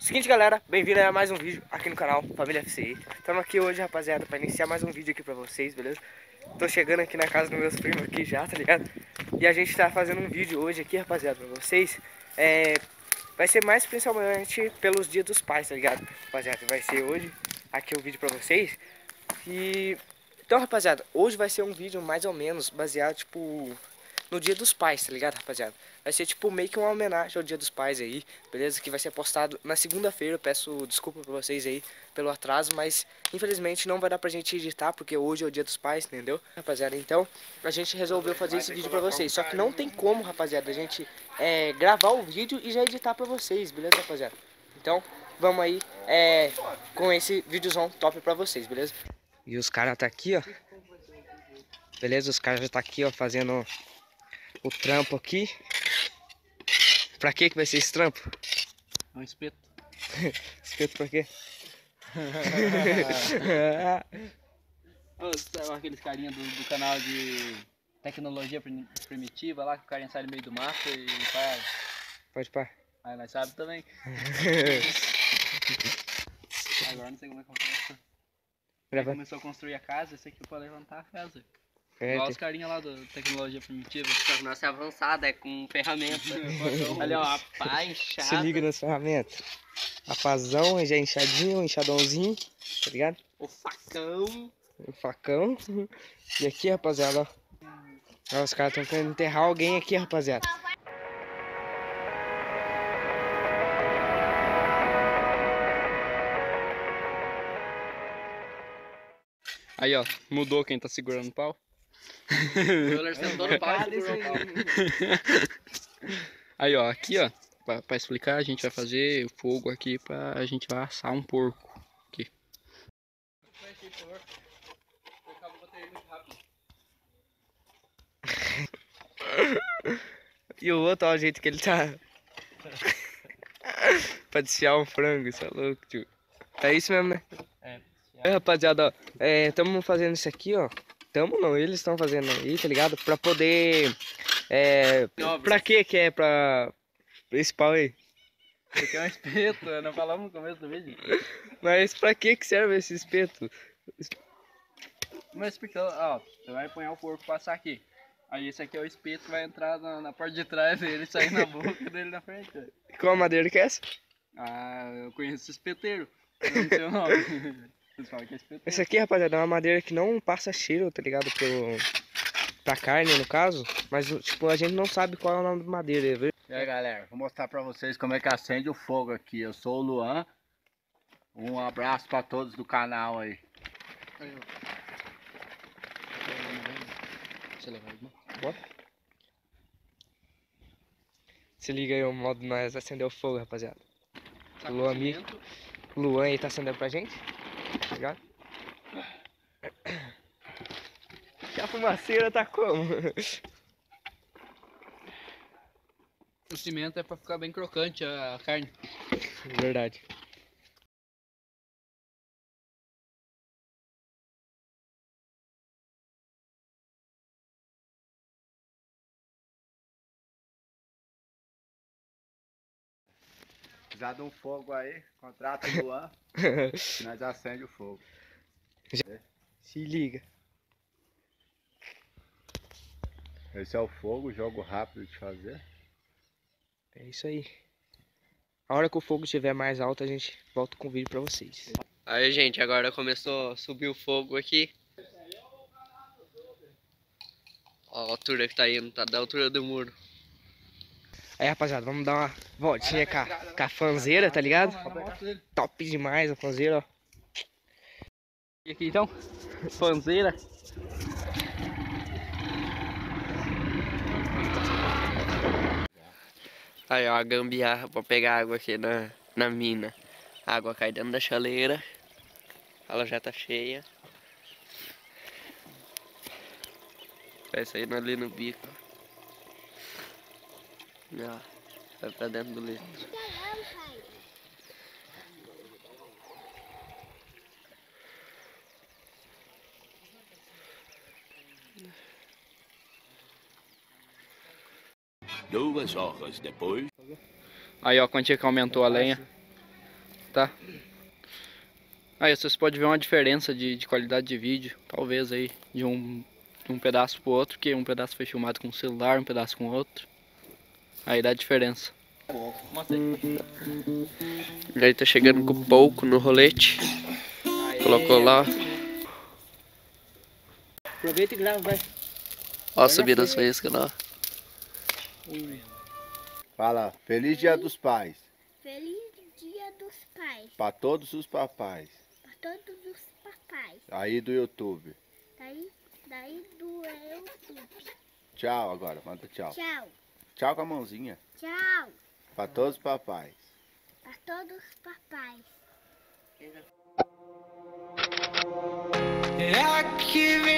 Seguinte galera, bem-vindo a mais um vídeo aqui no canal Família FCI Estamos aqui hoje rapaziada para iniciar mais um vídeo aqui pra vocês, beleza? Tô chegando aqui na casa dos meus primos aqui já, tá ligado? E a gente tá fazendo um vídeo hoje aqui rapaziada pra vocês é... Vai ser mais principalmente pelos dias dos pais, tá ligado? Rapaziada, vai ser hoje aqui o um vídeo pra vocês E... Então rapaziada, hoje vai ser um vídeo mais ou menos baseado tipo no dia dos pais, tá ligado, rapaziada? Vai ser tipo meio que uma homenagem ao dia dos pais aí, beleza? Que vai ser postado na segunda-feira. Peço desculpa pra vocês aí pelo atraso, mas infelizmente não vai dar pra gente editar, porque hoje é o dia dos pais, entendeu? Rapaziada, então a gente resolveu fazer esse vídeo pra vocês. Só que não tem como, rapaziada, a gente é, gravar o vídeo e já editar pra vocês, beleza, rapaziada? Então, vamos aí é, com esse videozão top pra vocês, beleza? E os caras tá aqui, ó. Beleza? Os caras já tá aqui, ó, fazendo o trampo aqui. Pra que que vai ser esse trampo? É um espeto. espeto pra quê? oh, aqueles carinha do, do, canal de tecnologia primitiva lá, que o carinha sai no meio do mato e faz. Pode pá. Aí nós sabemos também. Agora não sei como é que. Gravando. Começou a construir a casa, esse aqui é pra levantar a casa. É, Igual tem... os carinha lá da tecnologia primitiva. Só que nossa é avançada, é com ferramenta. Olha, ó, a pá inchada. Se liga nas ferramentas. A pazão já inchadinho, um enxadãozinho, tá ligado? O facão. O facão. E aqui, rapaziada, ó. ó os caras estão querendo enterrar alguém aqui, rapaziada. Aí, ó, mudou quem tá segurando o pau. O sentou no pau Aí, ó, aqui, ó, pra, pra, explicar, a gente vai fazer o fogo aqui pra a gente vai assar um porco. Aqui. e o outro, ó, o jeito que ele tá. pra desfiar um frango, isso é louco, tio. É isso mesmo, né? É. É, rapaziada, ó, é, tamo fazendo isso aqui, ó. Tamo não, eles estão fazendo aí, tá ligado? Pra poder. É. Pra que que é pra. Esse pau aí? Isso aqui é um espeto, não falamos no começo do vídeo. Mas pra que que serve esse espeto? Mas porque, ó, você vai apanhar o porco passar aqui. Aí esse aqui é o espeto vai entrar na, na parte de trás dele e sair na boca dele na frente. Qual madeira que é essa? Ah, eu conheço esse espeteiro. Não sei o nome. Esse aqui, rapaziada, é uma madeira que não passa cheiro, tá ligado? Pro... Pra carne, no caso. Mas, tipo, a gente não sabe qual é o nome da madeira, viu? E aí, galera, vou mostrar pra vocês como é que acende o fogo aqui. Eu sou o Luan. Um abraço pra todos do canal aí. Bora. Se liga aí o modo nós acender o fogo, rapaziada. Tá Luan, amigo. Luan aí tá acendendo pra gente tá ligado? E a fumaceira tá como? O cimento é pra ficar bem crocante a carne. Verdade. Já de um fogo aí, contrata o Luan, nós acende o fogo. Já. Se liga. Esse é o fogo, jogo rápido de fazer. É isso aí. A hora que o fogo estiver mais alto, a gente volta com o vídeo pra vocês. Aí, gente, agora começou a subir o fogo aqui. Ó a altura que tá indo, tá da altura do muro. Aí, rapaziada, vamos dar uma voltinha com a, com a fanzeira, tá ligado? Top demais a fanzeira, ó. E aqui, então, fanzeira. Aí, ó, a gambiarra pra pegar água aqui na, na mina. A água cai dentro da chaleira. Ela já tá cheia. Vai saindo ali no bico, Ó, vai pra dentro do litro. Duas horas depois. Aí ó, quanto é que aumentou a lenha? Tá. Aí vocês podem ver uma diferença de, de qualidade de vídeo, talvez aí, de um, de um pedaço pro outro, que um pedaço foi filmado com o celular, um pedaço com o outro. Aí dá diferença. E aí tá chegando com pouco no rolete. Aê. Colocou lá. Aproveita e grava, vai. Ó, subindo as faíscas lá. Fala, feliz dia dos pais. Feliz dia dos pais. Pra todos os papais. Pra todos os papais. Aí do YouTube. Daí, daí do YouTube. Tchau agora, manda tchau. Tchau. Tchau com a mãozinha. Tchau. Pra todos os papais. Pra todos os papais. I give